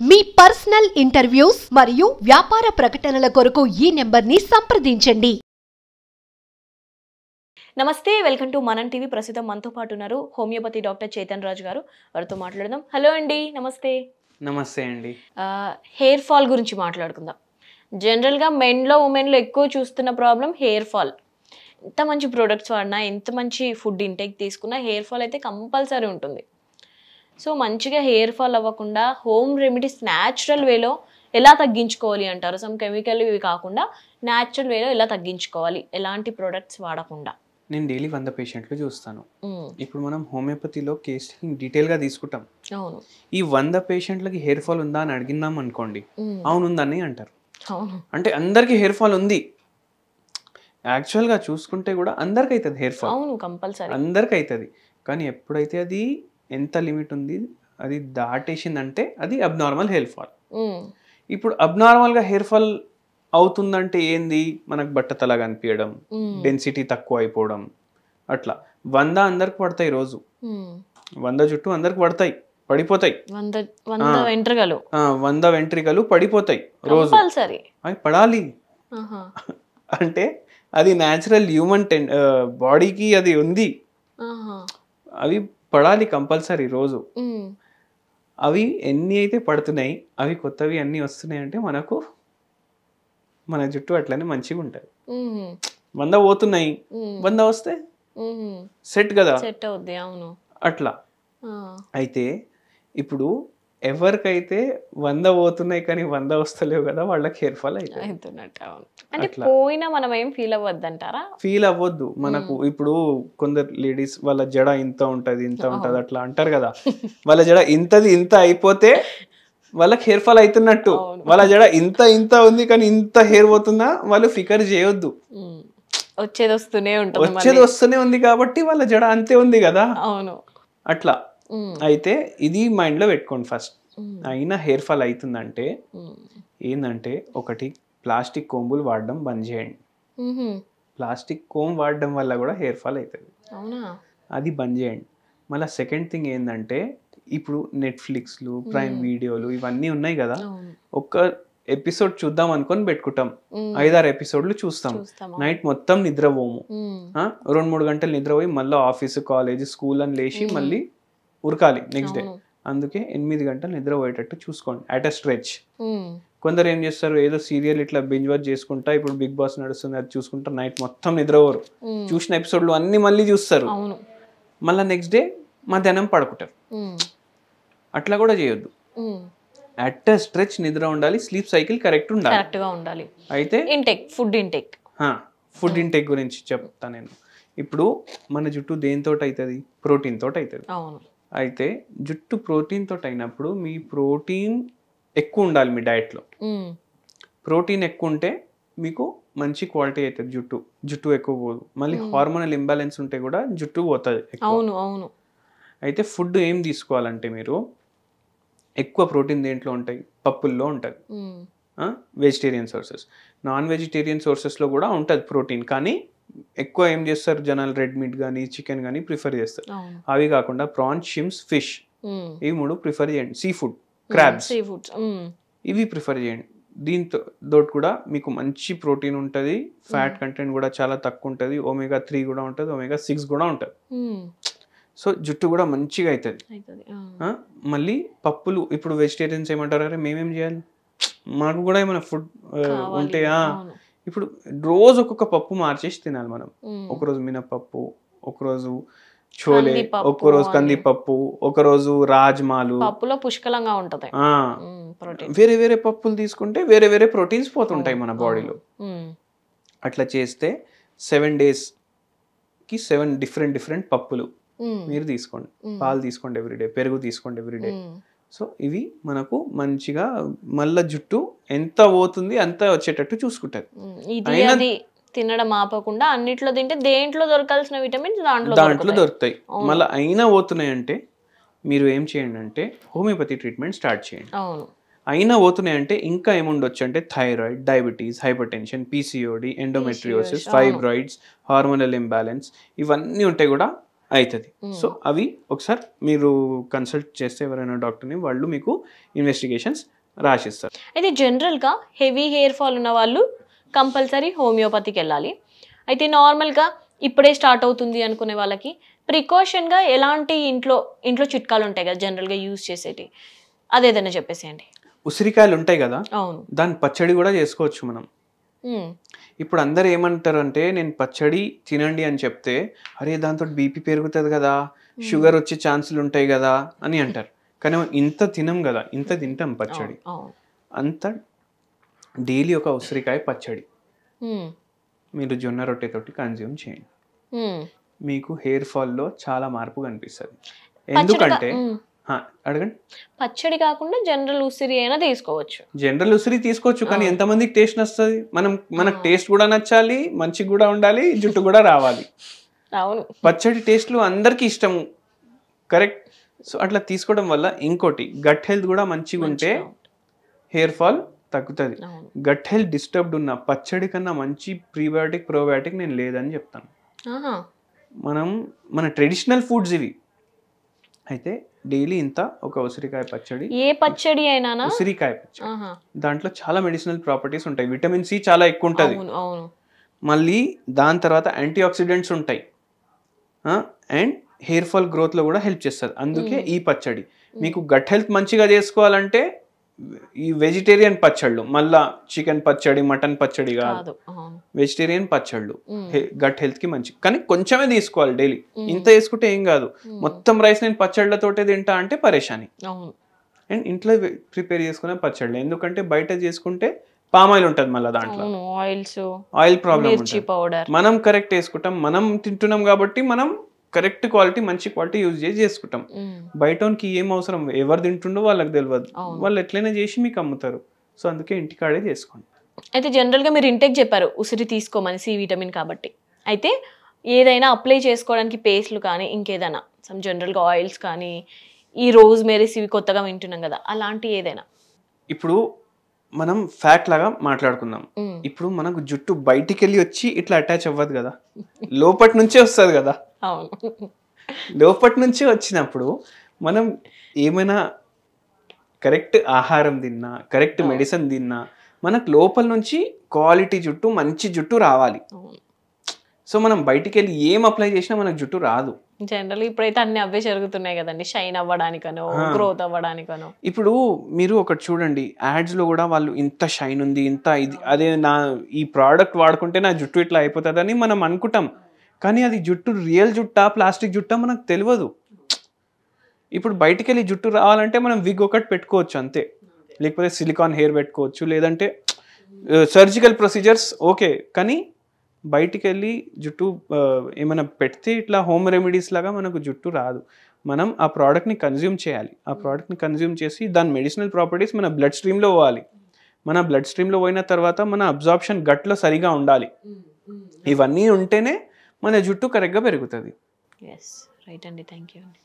మీ personal interviews మరియు వ్యాపార ప్రకటనల కొరకు ఈ నెంబర్ని సంప్రదించండి. నమస్తే వెల్కమ్ టు మనం టీవీ. ప్రస్తుతం మనతో పాటు ఉన్నారు హోమియోపతి డాక్టర్ చేతన్ రాజు గారు. వారితో మాట్లాడదాం. హలో అండి నమస్తే. నమస్తే అండి. హెయిర్ ఫాల్ గురించి మాట్లాడుకుందాం. జనరల్గా మెన్లో ఉమెన్లో ఎక్కువ చూస్తున్న ప్రాబ్లం హెయిర్ ఫాల్. ఎంత మంచి ప్రోడక్ట్స్ వాడినా ఎంత మంచి ఫుడ్ ఇంటేక్ తీసుకున్నా హెయిర్ ఫాల్ అయితే కంపల్సరీ ఉంటుంది. సో మంచిగా హెయిర్ ఫాల్ అవ్వకుండా హోమ్ రెమెడీస్ న్యాచురల్ వేలో ఎలా తగ్గించుకోవాలి అంటారు? సమ్ కెమికల్ ఇవి కాకుండా న్యాచురల్ వేలో ఎలా తగ్గించుకోవాలి? ఎలాంటి ప్రోడక్ట్స్ వాడకుండా? నేను డైలీ వంద పేషెంట్లు చూస్తాను. ఉమ్, ఇప్పుడు మనం హోమియోపతిలో కేస్ డీటెయిల్గా తీసుకుంటాం. అవును. ఈ వంద పేషెంట్లకి హెయిర్ ఫాల్ ఉందా అని అడిగినాం అనుకోండి ఉమ్, అవును ఉందని అంటారు అంటే అందరికీ హెయిర్ ఫాల్ ఉంది. యాక్చువల్గా చూసుకుంటే కూడా అందరికి అవుతుంది హెయిర్ ఫాల్. అవును కంపల్సరీ. అందరికి అవుతుంది కానీ ఎప్పుడైతే అది ఎంత లిమిట్ ఉంది? అది దాటేసిందంటే అది అబ్నార్మల్ హెయిర్ ఫాల్ ఇప్పుడు అబ్నార్మల్గా హెయిర్ ఫాల్ అవుతుందంటే ఏంది? మనకు బట్టతలా కనిపించడం డెన్సిటీ తక్కువ అయిపోవడం అట్లా. వంద అందరికి పడతాయి రోజు. వంద జుట్టు అందరికి పడతాయి పడిపోతాయి. వంద. వెంట్రుకలు. వంద వెంట్రికలు పడిపోతాయి రోజు. అవి పడాలి. అంటే అది న్యాచురల్ హ్యూమన్ టెన్ బాడీకి అది ఉంది. అవి పడాలి కంపల్సరీ రోజు. అవి ఎన్ని అయితే పడుతున్నాయి అవి కొత్తవి అన్ని వస్తున్నాయి అంటే మనకు మన జుట్టు అట్లనే మంచిగా ఉంటుంది. వంద పోతున్నాయి. వంద వస్తే సెట్ కదా? సెట్ అవుద్ది అవును. అట్లా. అయితే ఇప్పుడు ఎవరికైతే వంద పోతున్నాయి కానీ వంద వస్తలేవు కదా వాళ్ళకి హెయిర్ ఫాల్ అవుతున్నట్టు అవును. అంటే అట్లా. పోయినా మనం ఏం ఫీల్ ఫీల్ అవ్వద్దు. మనకు ఇప్పుడు కొందరు లేడీస్ వాళ్ళ జడ ఇంత ఉంటది ఇంత ఉంటది అట్లా అంటారు కదా. వాళ్ళ జడ ఇంతది ఇంత అయిపోతే వాళ్ళకి హెయిర్ ఫాల్ అవుతున్నట్టు. వాళ్ళ జడ ఇంత ఇంత ఉంది కానీ ఇంత హెయిర్ పోతుందా వాళ్ళు ఫికర్ చేయొద్దు. వచ్చేది వస్తూనే ఉంటుంది వచ్చేది. వస్తూనే ఉంది కాబట్టి వాళ్ళ జడ అంతే ఉంది కదా. అవును. అట్లా. అయితే ఇది మైండ్లో పెట్టుకోండి ఫస్ట్. అయినా హెయిర్ ఫాల్ అవుతుందంటే. ఏంటంటే ఒకటి ప్లాస్టిక్ కోంబులు వాడడం బంద్ చేయండి. ప్లాస్టిక్ కోమ్ వాడడం వల్ల కూడా హెయిర్ ఫాల్ అవుతుంది. అవునా? అది బంద్ చేయండి. మళ్ళీ సెకండ్ థింగ్ ఏంటంటే ఇప్పుడు నెట్ఫ్లిక్స్లు ప్రైమ్ వీడియోలు ఇవన్నీ ఉన్నాయి కదా. ఒక్క ఎపిసోడ్ చూద్దాం అనుకొని పెట్టుకుంటాం. ఐదారు ఎపిసోడ్లు చూస్తాం. నైట్ మొత్తం నిద్రపోము. రెండు మూడు గంటలు నిద్రపోయి మళ్ళీ ఆఫీస్ కాలేజ్ స్కూల్ అని లేచి మళ్ళీ ఉరకాలి నెక్స్ట్ డే. అందుకే ఎనిమిది గంటలు నిద్రపోయేటట్టు చూసుకోండి. అట్ అ స్ట్రెచ్ కొందరు ఏం చేస్తారు? ఏదో సీరియల్ ఇట్లా బింజ్ వాచ్ చేసుకుంటా ఇప్పుడు బిగ్ బాస్ నడుస్తుంది అది చూసుకుంటా నైట్ మొత్తం నిద్రపోరు. చూసిన ఎపిసోడ్లు అన్ని మళ్ళీ చూస్తారు. మళ్ళీ నెక్స్ట్ డే మధ్యాహ్నం పడుకుంటారు. అట్లా కూడా చేయొద్దు. అట్ స్ట్రెచ్ నిద్ర ఉండాలి స్లీప్ సైకిల్ కరెక్ట్ ఉండాలి. ఉండాలి. అయితే intake food intake food intake గురించి చెప్తా నేను. ఇప్పుడు మన జుట్టు దేనితో అవుతుంది ప్రోటీన్ తోటి అవుతుంది అవును. అయితే జుట్టు ప్రోటీన్ తోటి అయినప్పుడు మీ ప్రోటీన్ ఎక్కువ ఉండాలి మీ డయట్లో ప్రోటీన్ ఎక్కువ ఉంటే మీకు మంచి క్వాలిటీ అవుతుంది జుట్టు. జుట్టు ఎక్కువ పోదు. మళ్ళీ హార్మోనల్ ఇంబ్యాలెన్స్ ఉంటే కూడా జుట్టు పోతుంది అవును అవును. అయితే ఫుడ్ ఏం తీసుకోవాలంటే మీరు ఎక్కువ ప్రోటీన్ దేంట్లో ఉంటాయి? పప్పుల్లో ఉంటుంది. Vegetarian sources. నాన్ వెజిటేరియన్ సోర్సెస్లో కూడా ఉంటుంది ప్రోటీన్. కానీ ఎక్కువ ఏం చేస్తారు జనాలు? రెడ్ మీట్ కానీ చికెన్ కానీ ప్రిఫర్ చేస్తారు. అవి కాకుండా ప్రాన్స్ షిమ్స్ ఫిష్. ఇవి మూడు ప్రిఫర్ చేయండి. Seafood crabs. ఇవి ప్రిఫర్ చేయండి. దీంతో దోట్ కూడా మీకు మంచి ప్రోటీన్ ఉంటుంది ఫ్యాట్ కంటెంట్ కూడా చాలా తక్కువ ఉంటుంది ఒమేగా త్రీ కూడా ఉంటుంది ఒమేగా సిక్స్ కూడా ఉంటుంది. సో జుట్టు కూడా మంచిగా అవుతుంది మళ్ళీ పప్పులు ఇప్పుడు వెజిటేరియన్స్ ఏమంటారు? అరే మేమేం చేయాలి? మాకు కూడా ఏమైనా ఫుడ్. ఉంటే. ఇప్పుడు రోజు ఒక్కొక్క పప్పు మార్చేసి తినాలి మనం. ఒకరోజు మినపప్పు ఒకరోజు చోలే అని. కందిపప్పు ఒకరోజు రాజ్మాలు. పప్పులో పుష్కలంగా ఉంటది. వేరే వేరే పప్పులు తీసుకుంటే వేరే వేరే ప్రోటీన్స్ పోతుంటాయి మన బాడీలో. అట్లా చేస్తే సెవెన్ డేస్కి సెవెన్ డిఫరెంట్ డిఫరెంట్ పప్పులు. మీరు తీసుకోండి. పాలు తీసుకోండి ఎవ్రీడే పెరుగు తీసుకోండి ఎవ్రీడే సో ఇవి మనకు మంచిగా మళ్ళా జుట్టు ఎంత పోతుంది అంత వచ్చేటట్టు అది తినడం ఆపకుండా అన్నిట్లో తింటే దేంట్లో దొరకాల్సిన విటమిన్స్ దాంట్లో దాంట్లో దొరుకుతాయి. మళ్ళీ అయినా పోతున్నాయి అంటే మీరు ఏం చేయండి అంటే హోమియోపతి ట్రీట్మెంట్ స్టార్ట్ చేయండి. అవును. అయినా పోతున్నాయి అంటే ఇంకా ఏముండొచ్చు అంటే thyroid diabetes hypertension PCOD endometriosis. Fibroids hormonal imbalance ఇవన్నీ ఉంటే కూడా అవుతుంది. సో అవి ఒకసారి మీరు కన్సల్ట్ చేస్తే ఎవరైనా డాక్టర్ని వాళ్ళు మీకు ఇన్వెస్టిగేషన్స్ రాసిస్తారు. అయితే జనరల్గా హెవీ హెయిర్ ఫాల్ ఉన్న వాళ్ళు కంపల్సరీ హోమియోపతికి వెళ్ళాలి. అయితే నార్మల్గా ఇప్పుడే స్టార్ట్ అవుతుంది అనుకునే వాళ్ళకి ప్రికాషన్గా ఎలాంటి ఇంట్లో ఇంట్లో చిట్కాలు ఉంటాయి కదా జనరల్గా యూజ్ చేసేటి? అదేదైనా చెప్పేసేయండి. ఉసిరికాయలు ఉంటాయి కదా? అవును. దాని పచ్చడి కూడా చేసుకోవచ్చు మనం. ఇప్పుడు అందరు ఏమంటారు అంటే నేను పచ్చడి తినండి అని చెప్తే అరే దాంతో బీపీ పెరుగుతుంది కదా షుగర్ వచ్చే ఛాన్సులు ఉంటాయి కదా అని అంటారు. కానీ ఇంత తినం కదా ఇంత తింటాం పచ్చడి. అంత డైలీ ఒక ఉసిరికాయ పచ్చడి. మీరు జొన్న రొట్టెతోటి కన్జ్యూమ్ చేయండి. మీకు హెయిర్ ఫాల్లో చాలా మార్పు కనిపిస్తుంది. ఎందుకంటే అడగండి. పచ్చడి కాకుండా జనరల్ ఉసిరి అయినా తీసుకోవచ్చు. జనరల్ ఉసిరి తీసుకోవచ్చు కానీ ఎంతమందికి టేస్ట్ నస్తుంది మనం మనకు టేస్ట్ కూడా నచ్చాలి మంచిగా కూడా ఉండాలి జుట్టు కూడా రావాలి. అవును. పచ్చడి టేస్ట్లు అందరికీ ఇష్టము. కరెక్ట్? సో అట్లా తీసుకోవడం వల్ల ఇంకోటి గట్ హెల్త్ కూడా మంచిగా ఉంటే హెయిర్ ఫాల్ తగ్గుతుంది. గట్ హెల్త్ డిస్టర్బ్డ్ ఉన్న పచ్చడి కన్నా మంచి ప్రీబయోటిక్ ప్రోబయోటిక్ నేను లేదని చెప్తాను. మనం మన ట్రెడిషనల్ ఫుడ్స్ ఇవి. అయితే డైలీ ఇంత ఒక ఉసిరికాయ పచ్చడి. ఏ పచ్చడి అయినానా? ఉసిరికాయ పచ్చడి. దాంట్లో చాలా మెడిసినల్ ప్రాపర్టీస్ ఉంటాయి. విటమిన్ సి చాలా ఎక్కువ ఉంటుంది. మళ్ళీ దాని తర్వాత యాంటీ ఆక్సిడెంట్స్ ఉంటాయి అండ్ హెయిర్ ఫాల్ గ్రోత్లో కూడా హెల్ప్ చేస్తుంది. అందుకే ఈ పచ్చడి. మీకు గట్ హెల్త్ మంచిగా చేసుకోవాలంటే ఈ వెజిటేరియన్ పచ్చళ్ళు మళ్ళా చికెన్ పచ్చడి మటన్ పచ్చడి కాదు. వెజిటేరియన్ పచ్చళ్ళు. గట్ హెల్త్కి మంచి. కానీ కొంచెమే తీసుకోవాలి డైలీ ఇంత వేసుకుంటే ఏం కాదు. మొత్తం రైస్ నేను పచ్చళ్ళతోటే తింటా అంటే పరేషాని. అండ్ ఇంట్లో ప్రిపేర్ చేసుకునే పచ్చళ్ళు. ఎందుకంటే బయట చేసుకుంటే పామ్ ఆయిల్ ఉంటుంది మళ్ళీ దాంట్లో. ఆయిల్స్ ఆయిల్ ప్రాబ్లం మనం కరెక్ట్ వేసుకుంటాం. మనం తింటున్నాం కాబట్టి మనం కరెక్ట్ క్వాలిటీ మంచి క్వాలిటీ యూజ్ చేసి చేసుకుంటాం. బయటకి ఏం అవసరం? ఎవరు తింటుండో వాళ్ళకి తెలియదు. వాళ్ళు ఎట్లయినా చేసి మీకు అమ్ముతారు. సో అందుకే ఇంటికాడే చేసుకోండి. అయితే జనరల్గా మీరు ఇంటెక్ చెప్పారు ఉసిరి తీసుకోమని సి విటమిన్ కాబట్టి. అయితే ఏదైనా అప్లై చేసుకోవడానికి పేస్ట్లు కానీ ఇంకేదైనా సమ్ జనరల్గా ఆయిల్స్ కానీ ఈ రోజ్ మేరీస్ ఇవి కొత్తగా వింటున్నాం కదా అలాంటి ఏదైనా? ఇప్పుడు మనం ఫ్యాక్ట్ లాగా మాట్లాడుకుందాం. ఇప్పుడు మనకు జుట్టు బయటికి వెళ్ళి వచ్చి ఇట్లా అటాచ్ అవ్వదు కదా. లోపటి నుంచే వస్తుంది కదా. అవును. లోపటి నుంచే వచ్చినప్పుడు మనం ఏమైనా కరెక్ట్ ఆహారం తిన్నా కరెక్ట్ మెడిసిన్ తిన్నా మనకు లోపల నుంచి క్వాలిటీ జుట్టు మంచి జుట్టు రావాలి. సో మనం బయటికి వెళ్ళి ఏం అప్లై చేసినా మనకు జుట్టు రాదు. జనరల్ ఇప్పుడైతే అన్ని అవే జరుగుతున్నాయి కదండి. షైన్ అవ్వడానికనో గ్రోత్ అవ్వడానికనో. ఇప్పుడు మీరు ఒకటి చూడండి. యాడ్స్లో కూడా వాళ్ళు ఇంత షైన్ ఉంది ఇంత ఇది అదే నా ఈ ప్రోడక్ట్ వాడుకుంటే నా జుట్టు ఇట్లా అయిపోతుందని మనం అనుకుంటాం. కానీ అది జుట్టు రియల్ జుట్టా ప్లాస్టిక్ జుట్టా మనకు తెలియదు. ఇప్పుడు బయటికి వెళ్ళి జుట్టు రావాలంటే మనం విగ్ ఒకటి పెట్టుకోవచ్చు అంతే. లేకపోతే సిలికాన్ హెయిర్ పెట్టుకోవచ్చు లేదంటే సర్జికల్ ప్రొసీజర్స్ ఓకే. కానీ బయటికి వెళ్ళి జుట్టు ఏమైనా పెడితే ఇట్లా హోమ్ రెమెడీస్ లాగా మనకు జుట్టు రాదు. మనం ఆ ప్రోడక్ట్ని కన్జ్యూమ్ చేయాలి. ఆ ప్రోడక్ట్ని కన్జ్యూమ్ చేసి దాని మెడిసినల్ ప్రాపర్టీస్ మన బ్లడ్ స్ట్రీమ్లో పోవాలి. మన బ్లడ్ స్ట్రీమ్లో పోయిన తర్వాత మన అబ్జార్ప్షన్ గట్లో సరిగా ఉండాలి. ఇవన్నీ ఉంటేనే మన జుట్టు కరెక్ట్గా పెరుగుతుంది. ఎస్ రైట్ అండి. థ్యాంక్ యూ అండి.